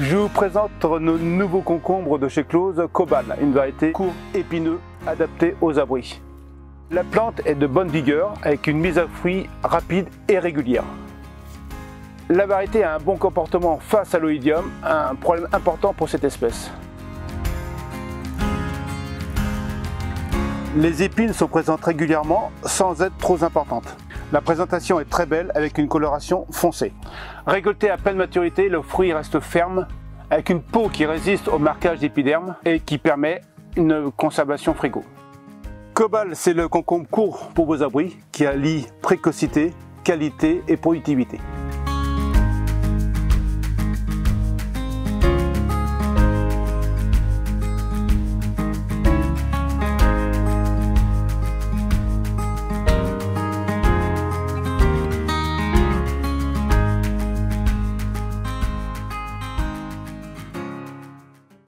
Je vous présente nos nouveaux concombres de chez Close, Cobal, une variété court épineux adaptée aux abris. La plante est de bonne vigueur avec une mise à fruit rapide et régulière. La variété a un bon comportement face à l'oïdium, un problème important pour cette espèce. Les épines sont présentes régulièrement sans être trop importantes. La présentation est très belle avec une coloration foncée. Récolté à pleine maturité, le fruit reste ferme avec une peau qui résiste au marquage d'épiderme et qui permet une conservation frigo. Cobal, c'est le concombre court pour vos abris qui allie précocité, qualité et productivité.